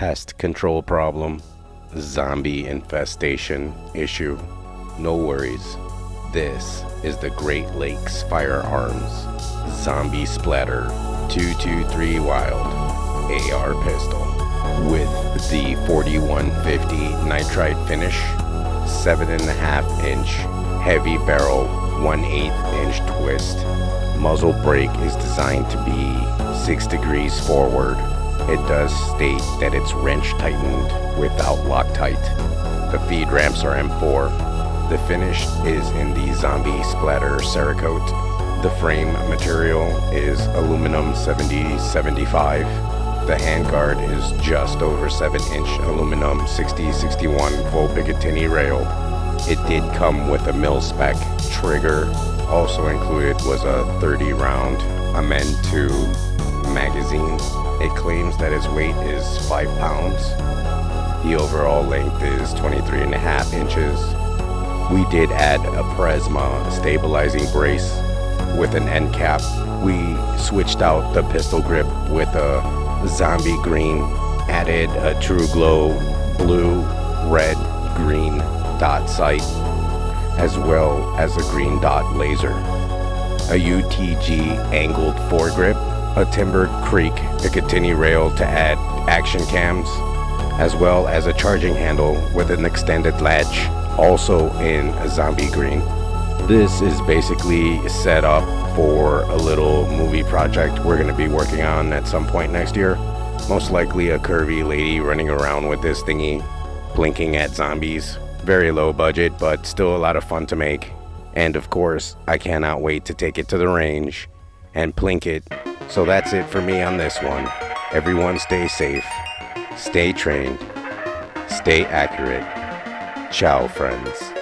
pest control problem, zombie infestation issue, no worries. This is the Great Lakes Firearms Zombie Splatter 223 Wylde AR pistol with the 4150 nitride finish, 7.5 inch heavy barrel, 1 8 inch twist. Muzzle brake is designed to be 6 degrees forward. It does state that it's wrench tightened without Loctite. The feed ramps are M4 the finish is in the Zombie Splatter Cerakote. The frame material is aluminum 7075. The handguard is just over 7 inch aluminum 6061 full Picatinny rail. It did come with a mil spec trigger. Also included was a 30 round Amend 2 magazine. It claims that its weight is 5 pounds. The overall length is 23 and a half inches we did add a Presma stabilizing brace with an end cap. We switched out the pistol grip with a zombie green, added a TruGlo blue, red, green dot sight, as well as a green dot laser. A UTG angled foregrip, a Timber Creek Picatinny rail to add action cams, as well as a charging handle with an extended latch also in zombie green. This is basically set up for a little movie project we're going to be working on at some point next year. Most likely a curvy lady running around with this thingy, blinking at zombies. Very low budget, but still a lot of fun to make. And of course, I cannot wait to take it to the range and plink it. So that's it for me on this one. Everyone stay safe, stay trained, stay accurate. Ciao, friends.